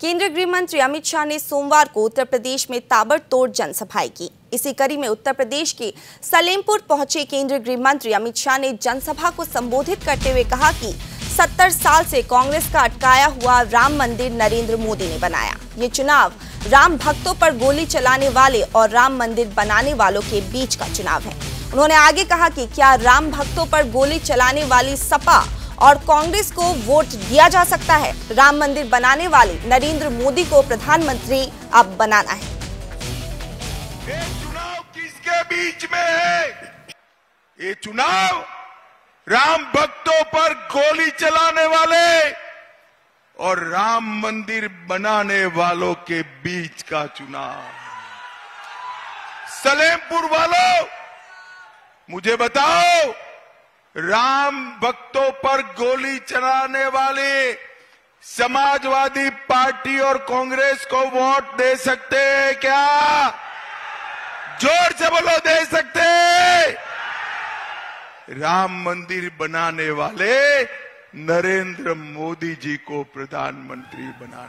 केंद्रीय गृह मंत्री अमित शाह ने सोमवार को उत्तर प्रदेश में ताबड़तोड़ जनसभाएँ की। इसी कड़ी में उत्तर प्रदेश के सलेमपुर पहुँचे केंद्रीय गृह मंत्री अमित शाह ने जनसभा को संबोधित करते हुए कहा कि 70 साल से कांग्रेस का अटकाया हुआ राम मंदिर नरेंद्र मोदी ने बनाया। ये चुनाव राम भक्तों पर गोली चलाने वाले और राम मंदिर बनाने वालों के बीच का चुनाव है। उन्होंने आगे कहा कि क्या राम भक्तों पर गोली चलाने वाली सपा और कांग्रेस को वोट दिया जा सकता है। राम मंदिर बनाने वाले नरेंद्र मोदी को प्रधानमंत्री अब बनाना है। ये चुनाव किसके बीच में है? ये चुनाव राम भक्तों पर गोली चलाने वाले और राम मंदिर बनाने वालों के बीच का चुनाव। सलेमपुर वालों, मुझे बताओ राम भक्तों पर गोली चलाने वाले समाजवादी पार्टी और कांग्रेस को वोट दे सकते हैं क्या ज़ोर से बोलो, दे सकते? राम मंदिर बनाने वाले नरेंद्र मोदी जी को प्रधानमंत्री बना